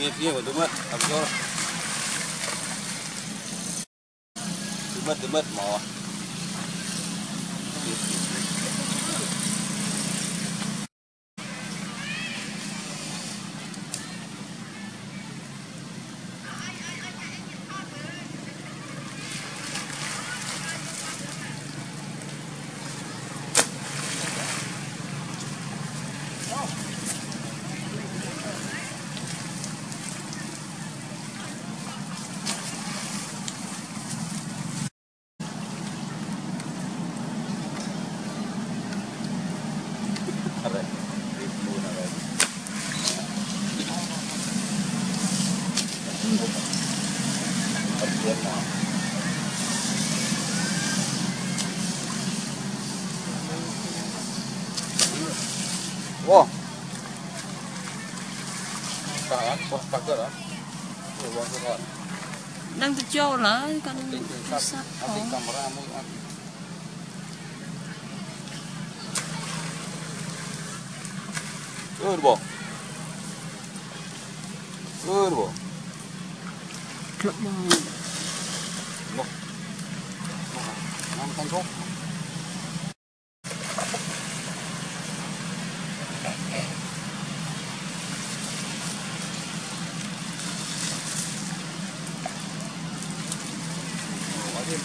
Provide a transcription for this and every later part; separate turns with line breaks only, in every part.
كيفية ودمت أبزور دمت دمت ما واحد Pagyan na. Wow.
Đang tự châu là con sắp.
Ơ, bộ. Ơ, bộ.
club
我们看冲。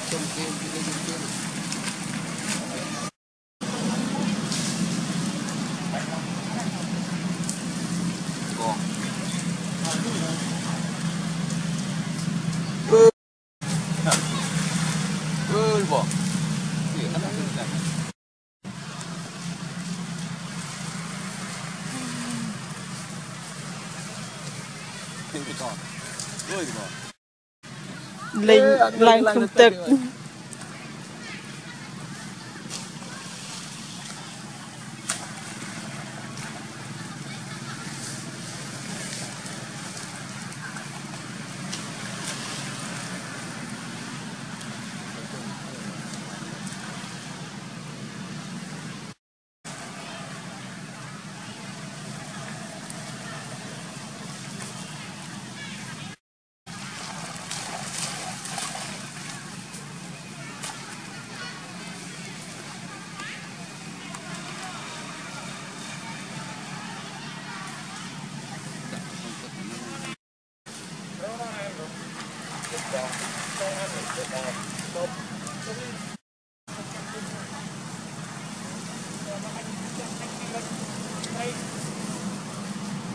这么尖，这么，这。 ទេឧទាហរណ៍លុយឧទាហរណ៍
លេងឡើងក្នុងទឹក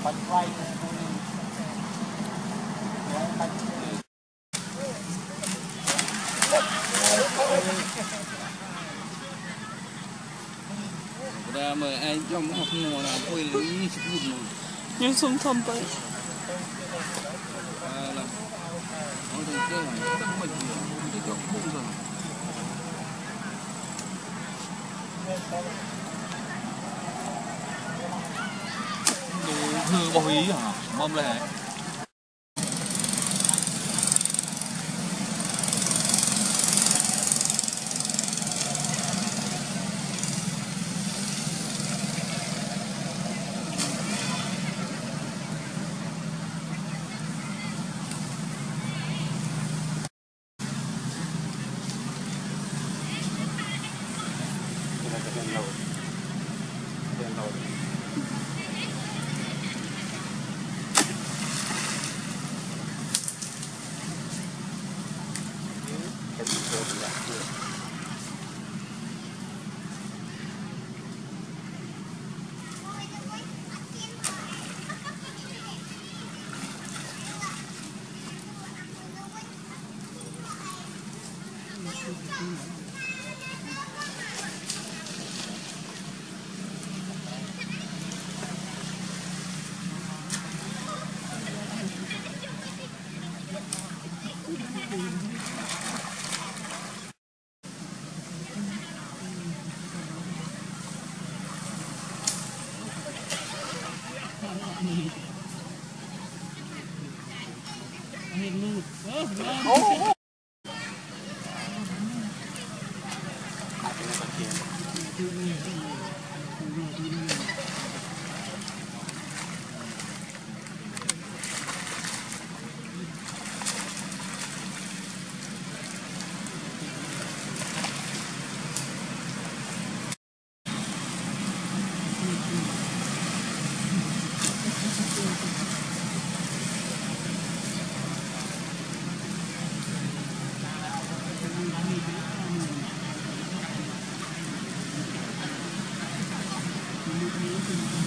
bánh quay bánh
ra mời ai trong học nồi nào quay lấy như sụp lụt nồi
nhưng xung thầm vậy
Đồ thư bao ý hả? Mâm lên hả? Mm-hmm. Thank you. amazing.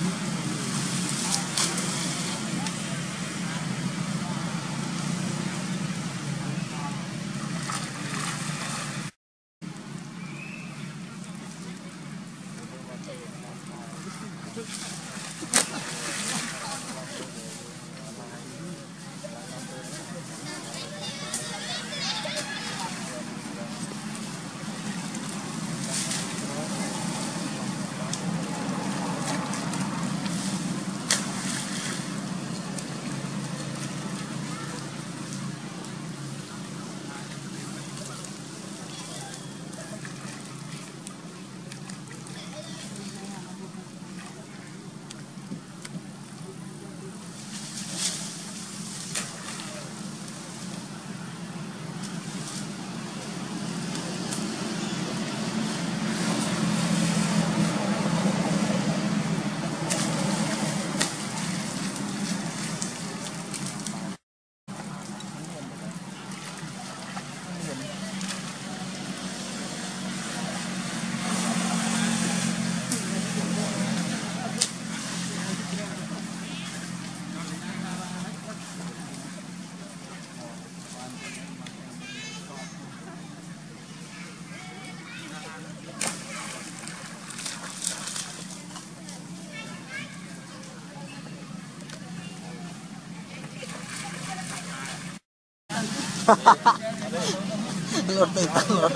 lột từ tăng lột.